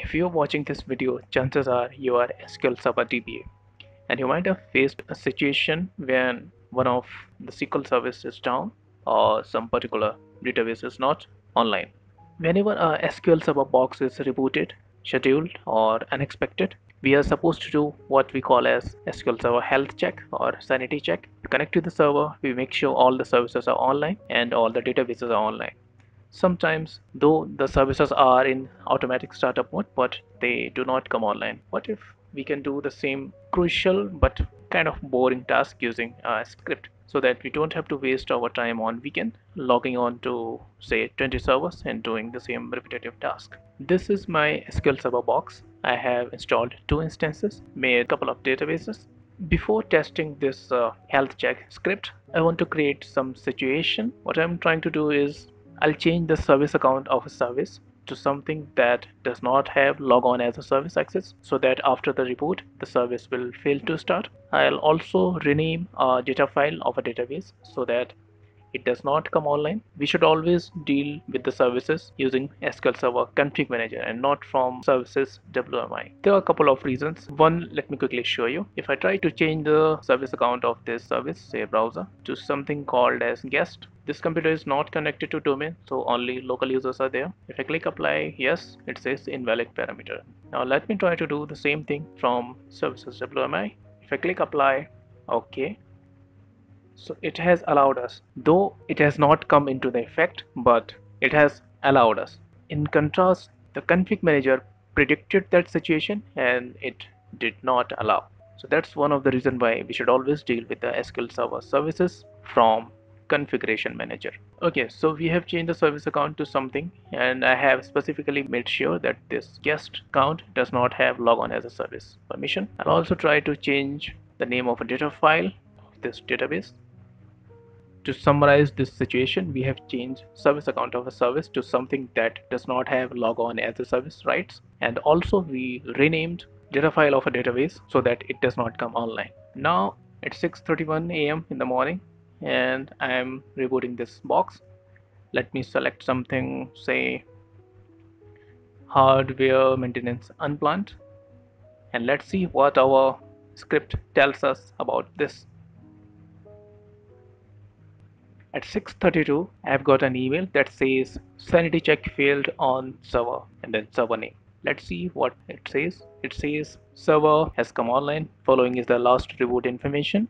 If you're watching this video, chances are you are SQL Server DBA and you might have faced a situation when one of the SQL service is down or some particular database is not online. Whenever a SQL Server box is rebooted, scheduled or unexpected, we are supposed to do what we call as SQL Server health check or sanity check. To connect to the server, we make sure all the services are online and all the databases are online. Sometimes, though the services are in automatic startup mode, but they do not come online. What if we can do the same crucial but kind of boring task using a script so that we don't have to waste our time on weekend logging on to say 20 servers and doing the same repetitive task. This is my SQL Server box. I have installed two instances, made a couple of databases. Before testing this uh, health check script, I want to create some situation. What I'm trying to do is I'll change the service account of a service to something that does not have logon as a service access so that after the reboot the service will fail to start. I'll also rename a data file of a database so that it does not come online. We should always deal with the services using SQL Server Config Manager and not from services WMI. There are a couple of reasons. One, let me quickly show you. If I try to change the service account of this service, say browser, to something called as guest, this computer is not connected to domain, so only local users are there. If I click apply, yes, it says invalid parameter. Now let me try to do the same thing from services WMI. If I click apply, okay, so it has allowed us. Though it has not come into the effect but it has allowed us. In contrast the config manager predicted that situation and it did not allow. So that's one of the reason why we should always deal with the SQL Server services from configuration manager. Okay so we have changed the service account to something and I have specifically made sure that this guest count does not have logon as a service permission. I'll also try to change the name of a data file of this database to summarize this situation, we have changed service account of a service to something that does not have logon as a service rights. And also we renamed data file of a database so that it does not come online. Now it's 6.31 a.m. in the morning and I'm rebooting this box. Let me select something, say hardware maintenance unplanned and let's see what our script tells us about this at 6.32, I've got an email that says sanity check failed on server and then server name. Let's see what it says. It says server has come online. Following is the last reboot information,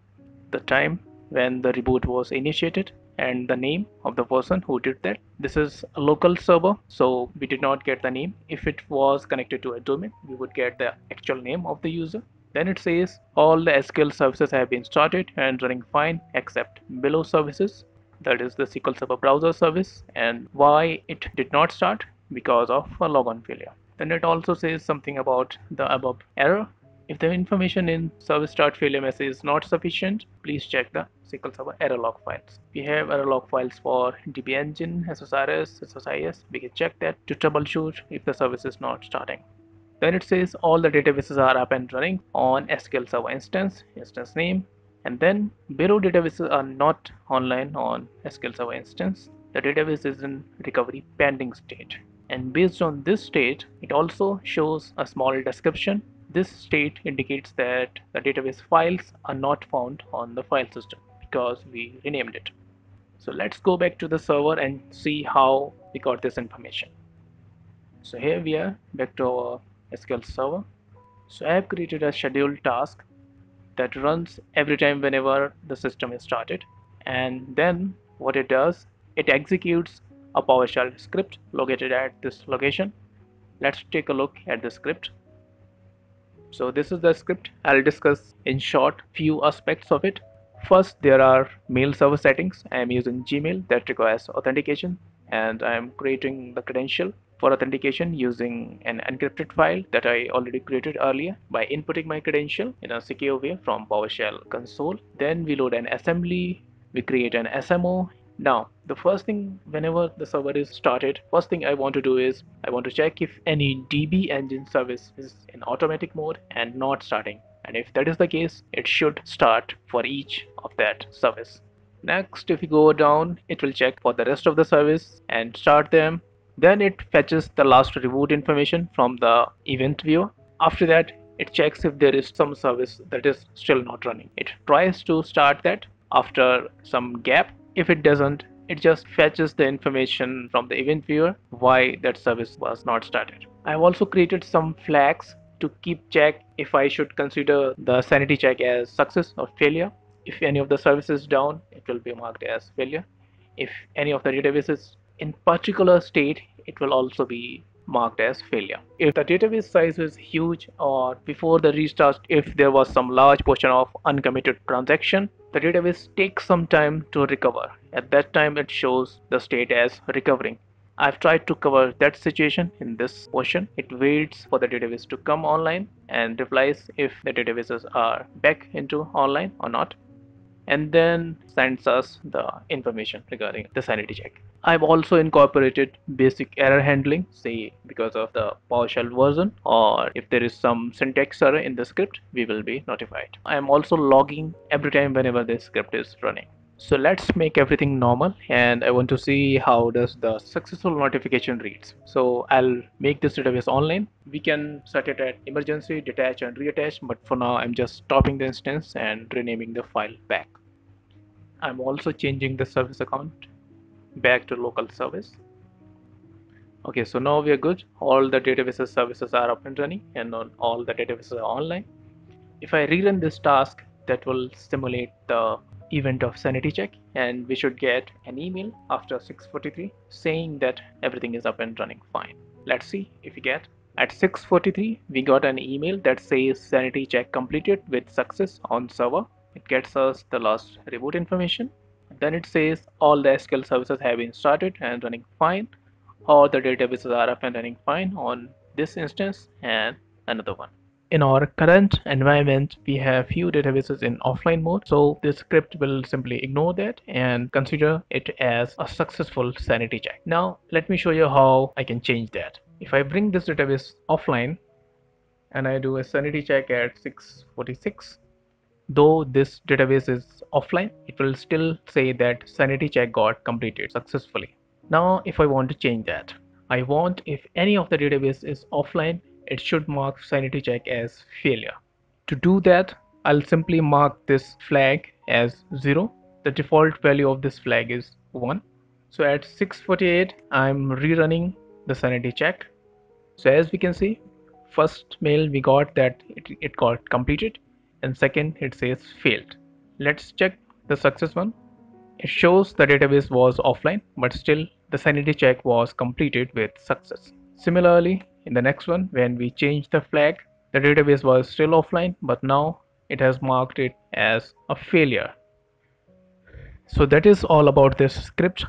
the time when the reboot was initiated and the name of the person who did that. This is a local server, so we did not get the name. If it was connected to a domain, we would get the actual name of the user. Then it says all the SQL services have been started and running fine except below services that is the SQL Server browser service and why it did not start because of a logon failure. Then it also says something about the above error. If the information in service start failure message is not sufficient, please check the SQL Server error log files. We have error log files for DB Engine, SSRS, SSIS. We can check that to troubleshoot if the service is not starting. Then it says all the databases are up and running on SQL Server instance, instance name, and then below databases are not online on SQL Server instance. The database is in recovery pending state. And based on this state, it also shows a small description. This state indicates that the database files are not found on the file system because we renamed it. So let's go back to the server and see how we got this information. So here we are back to our SQL server. So I have created a scheduled task that runs every time whenever the system is started. And then what it does it executes a PowerShell script located at this location. Let's take a look at the script. So this is the script. I'll discuss in short few aspects of it. First there are mail server settings. I am using Gmail that requires authentication and I am creating the credential for authentication using an encrypted file that I already created earlier by inputting my credential in a secure way from PowerShell console. Then we load an assembly, we create an SMO. Now, the first thing whenever the server is started, first thing I want to do is I want to check if any DB engine service is in automatic mode and not starting. And if that is the case, it should start for each of that service. Next, if you go down, it will check for the rest of the service and start them then it fetches the last reboot information from the event viewer. After that it checks if there is some service that is still not running. It tries to start that after some gap. If it doesn't it just fetches the information from the event viewer why that service was not started. I've also created some flags to keep check if i should consider the sanity check as success or failure. If any of the services down it will be marked as failure. If any of the databases in particular state it will also be marked as failure. If the database size is huge or before the restart if there was some large portion of uncommitted transaction the database takes some time to recover. At that time it shows the state as recovering. I've tried to cover that situation in this portion. It waits for the database to come online and replies if the databases are back into online or not and then sends us the information regarding the sanity check. I've also incorporated basic error handling say because of the PowerShell version or if there is some syntax error in the script we will be notified. I am also logging every time whenever the script is running. So let's make everything normal and I want to see how does the successful notification reads. So I'll make this database online. We can set it at emergency, detach and reattach but for now I'm just stopping the instance and renaming the file back. I'm also changing the service account back to local service. Okay so now we are good. All the databases services are up and running and all the databases are online. If I rerun this task that will simulate the event of sanity check and we should get an email after 643 saying that everything is up and running fine. Let's see if we get. At 643 we got an email that says sanity check completed with success on server it gets us the last reboot information. Then it says all the SQL services have been started and running fine. All the databases are up and running fine on this instance and another one. In our current environment we have few databases in offline mode so this script will simply ignore that and consider it as a successful sanity check. Now let me show you how I can change that. If I bring this database offline and I do a sanity check at 646 though this database is offline it will still say that sanity check got completed successfully. Now if I want to change that I want if any of the database is offline it should mark sanity check as failure. To do that I'll simply mark this flag as 0 the default value of this flag is 1 so at 648 I'm rerunning the sanity check. So as we can see first mail we got that it, it got completed and second it says failed. Let's check the success one. It shows the database was offline but still the sanity check was completed with success. Similarly in the next one when we change the flag the database was still offline but now it has marked it as a failure. So that is all about this script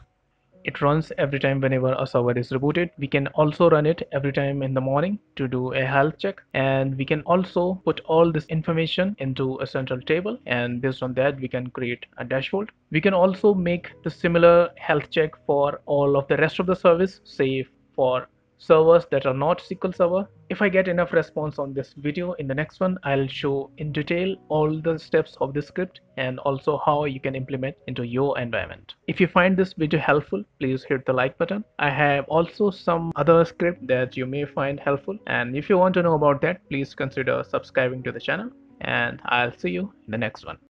it runs every time whenever a server is rebooted. We can also run it every time in the morning to do a health check. And we can also put all this information into a central table. And based on that we can create a dashboard. We can also make the similar health check for all of the rest of the service say for servers that are not SQL Server. If I get enough response on this video in the next one, I'll show in detail all the steps of the script and also how you can implement into your environment. If you find this video helpful, please hit the like button. I have also some other script that you may find helpful and if you want to know about that, please consider subscribing to the channel and I'll see you in the next one.